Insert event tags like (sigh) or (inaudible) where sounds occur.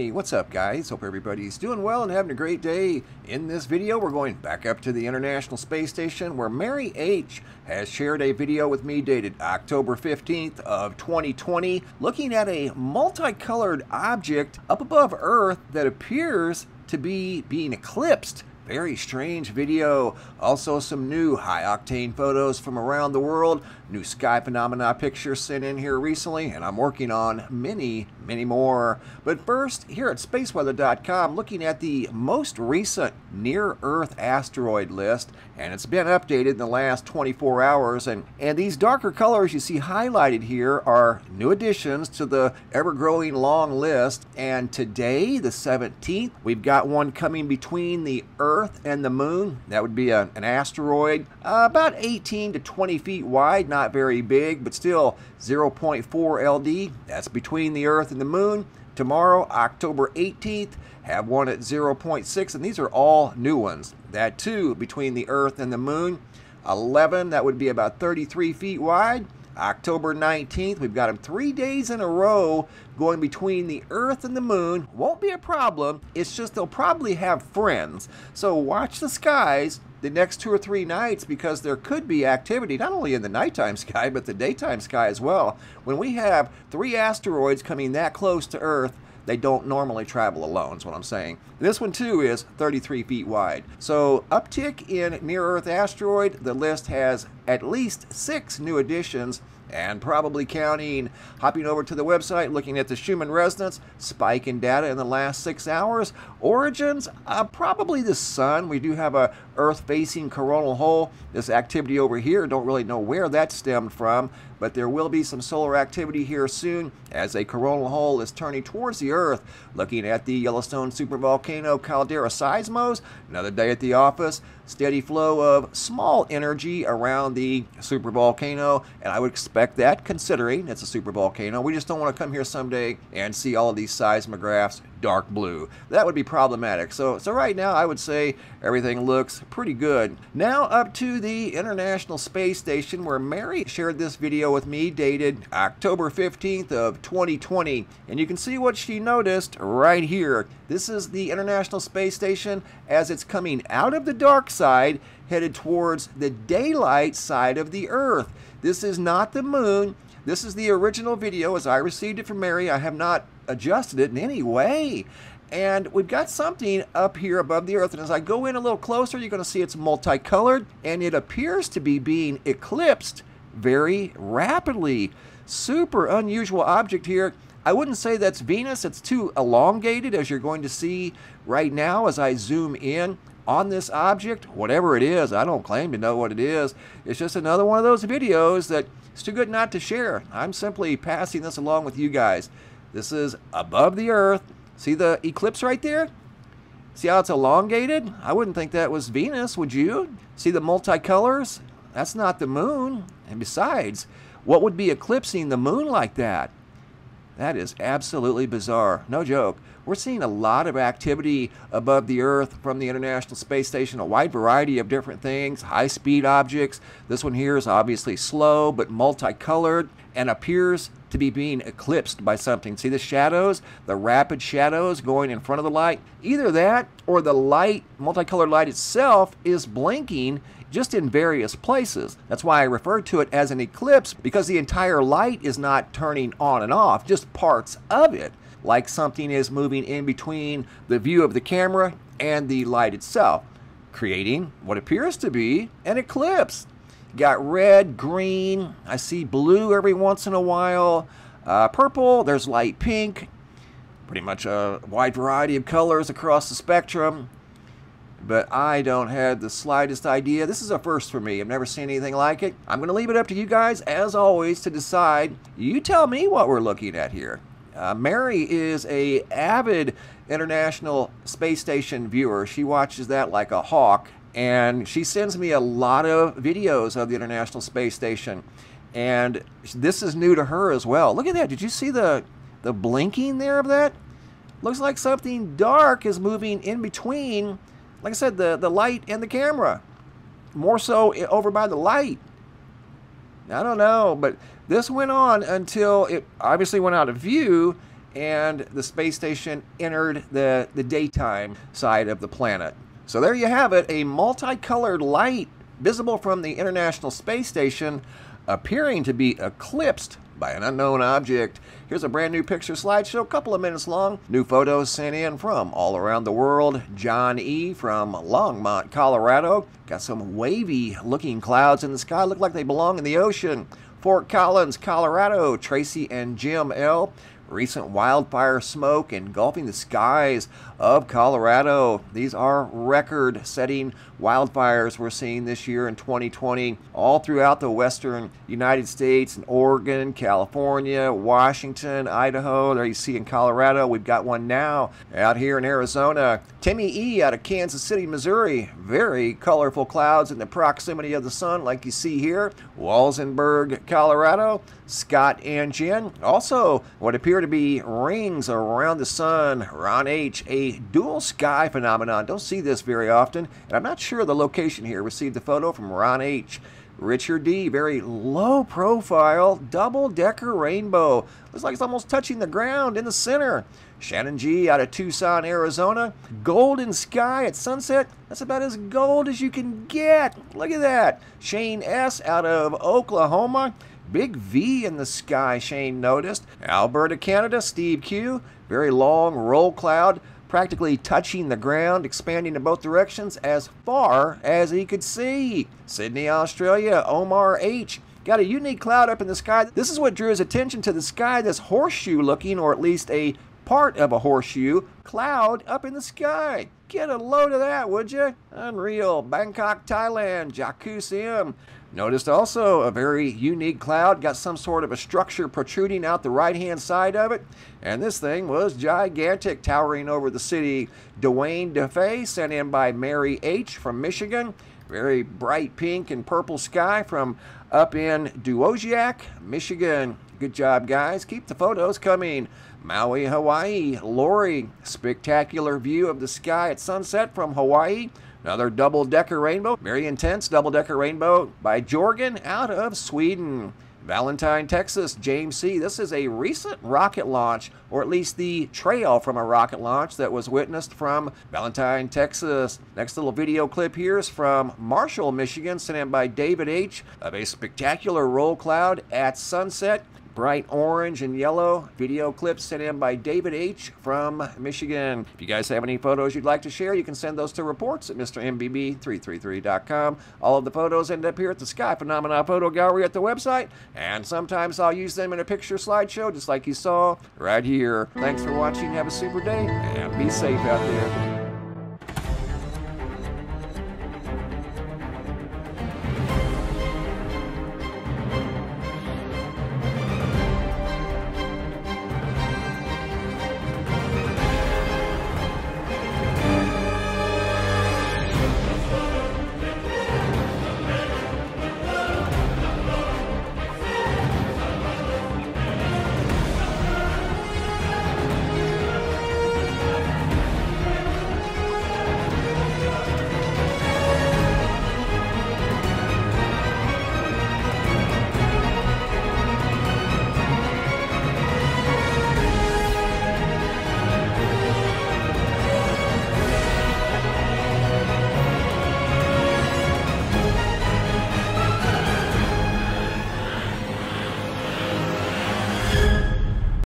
Hey, what's up guys? Hope everybody's doing well and having a great day. In this video, we're going back up to the International Space Station where Mary H has shared a video with me dated October 15th of 2020 looking at a multicolored object up above Earth that appears to be being eclipsed very strange video. Also, some new high octane photos from around the world. New sky phenomena pictures sent in here recently, and I'm working on many, many more. But first, here at spaceweather.com, looking at the most recent near Earth asteroid list, and it's been updated in the last 24 hours. And, and these darker colors you see highlighted here are new additions to the ever growing long list. And today, the 17th, we've got one coming between the Earth Earth and the Moon. That would be a, an asteroid uh, about 18 to 20 feet wide, not very big, but still 0.4 LD. That's between the Earth and the Moon. Tomorrow, October 18th, have one at 0.6, and these are all new ones. That too, between the Earth and the Moon. 11, that would be about 33 feet wide. October 19th. We've got them three days in a row going between the Earth and the Moon. Won't be a problem. It's just they'll probably have friends. So watch the skies the next two or three nights because there could be activity not only in the nighttime (laughs) sky but the daytime sky as well. When we have three asteroids coming that close to Earth, they don't normally travel alone, is what I'm saying. This one too is 33 feet wide. So uptick in near-Earth asteroid, the list has at least six new additions and probably counting. Hopping over to the website, looking at the Schumann resonance, spike in data in the last six hours. Origins, uh, probably the sun. We do have a Earth-facing coronal hole. This activity over here, don't really know where that stemmed from, but there will be some solar activity here soon as a coronal hole is turning towards the Earth. Looking at the Yellowstone supervolcano caldera seismos, another day at the office, steady flow of small energy around the supervolcano, and I would expect that considering it's a supervolcano. We just don't want to come here someday and see all of these seismographs dark blue. That would be problematic. So, so right now I would say everything looks pretty good. Now up to the International Space Station where Mary shared this video with me dated October 15th of 2020. And you can see what she noticed right here. This is the International Space Station as it's coming out of the dark side headed towards the daylight side of the Earth. This is not the moon. This is the original video as I received it from Mary. I have not adjusted it in any way. And we've got something up here above the earth. And as I go in a little closer, you're going to see it's multicolored and it appears to be being eclipsed very rapidly. Super unusual object here. I wouldn't say that's Venus. It's too elongated as you're going to see right now as I zoom in on this object, whatever it is. I don't claim to know what it is. It's just another one of those videos that it's too good not to share. I'm simply passing this along with you guys. This is above the Earth. See the eclipse right there? See how it's elongated? I wouldn't think that was Venus, would you? See the multicolors? That's not the moon. And besides, what would be eclipsing the moon like that? That is absolutely bizarre. No joke. We're seeing a lot of activity above the Earth from the International Space Station, a wide variety of different things, high speed objects. This one here is obviously slow but multicolored and appears to be being eclipsed by something. See the shadows, the rapid shadows going in front of the light? Either that or the light, multicolored light itself, is blinking just in various places. That's why I refer to it as an eclipse because the entire light is not turning on and off, just parts of it, like something is moving in between the view of the camera and the light itself, creating what appears to be an eclipse. Got red, green, I see blue every once in a while, uh, purple, there's light pink, pretty much a wide variety of colors across the spectrum. But I don't have the slightest idea. This is a first for me. I've never seen anything like it. I'm going to leave it up to you guys, as always, to decide. You tell me what we're looking at here. Uh, Mary is a avid International Space Station viewer. She watches that like a hawk and she sends me a lot of videos of the International Space Station. And this is new to her as well. Look at that. Did you see the, the blinking there of that? Looks like something dark is moving in between, like I said, the, the light and the camera. More so over by the light. I don't know, but this went on until it obviously went out of view and the space station entered the, the daytime side of the planet. So there you have it, a multicolored light visible from the International Space Station appearing to be eclipsed by an unknown object. Here's a brand new picture slideshow, a couple of minutes long. New photos sent in from all around the world. John E. from Longmont, Colorado. Got some wavy looking clouds in the sky, look like they belong in the ocean. Fort Collins, Colorado. Tracy and Jim L recent wildfire smoke engulfing the skies of Colorado. These are record setting wildfires we're seeing this year in 2020 all throughout the western United States in Oregon, California, Washington, Idaho. There you see in Colorado. We've got one now out here in Arizona. Timmy E out of Kansas City, Missouri. Very colorful clouds in the proximity of the sun like you see here. Walsenburg, Colorado. Scott and Jen. Also, what appear to be rings around the sun. Ron H, a dual sky phenomenon. Don't see this very often, and I'm not sure the location here. Received the photo from Ron H. Richard D, very low profile, double decker rainbow. Looks like it's almost touching the ground in the center. Shannon G out of Tucson, Arizona. Golden sky at sunset. That's about as gold as you can get. Look at that. Shane S out of Oklahoma. Big V in the sky, Shane noticed. Alberta, Canada, Steve Q. Very long roll cloud, practically touching the ground, expanding in both directions as far as he could see. Sydney, Australia, Omar H. Got a unique cloud up in the sky. This is what drew his attention to the sky, this horseshoe looking, or at least a part of a horseshoe cloud up in the sky. Get a load of that, would you? Unreal. Bangkok, Thailand, Jacuz M. Noticed also a very unique cloud, got some sort of a structure protruding out the right hand side of it. And this thing was gigantic, towering over the city. Dwayne DeFay, sent in by Mary H. from Michigan. Very bright pink and purple sky from up in Dowagiac, Michigan. Good job, guys. Keep the photos coming. Maui, Hawaii. Lori, spectacular view of the sky at sunset from Hawaii. Another double decker rainbow, very intense double decker rainbow by Jorgen out of Sweden. Valentine, Texas, James C. This is a recent rocket launch, or at least the trail from a rocket launch that was witnessed from Valentine, Texas. Next little video clip here is from Marshall, Michigan, sent in by David H. of a spectacular roll cloud at sunset bright orange and yellow video clips sent in by David H. from Michigan. If you guys have any photos you'd like to share, you can send those to reports at MrMBB333.com. All of the photos end up here at the Sky Phenomena Photo Gallery at the website, and sometimes I'll use them in a picture slideshow just like you saw right here. Thanks for watching. Have a super day, and be safe out there.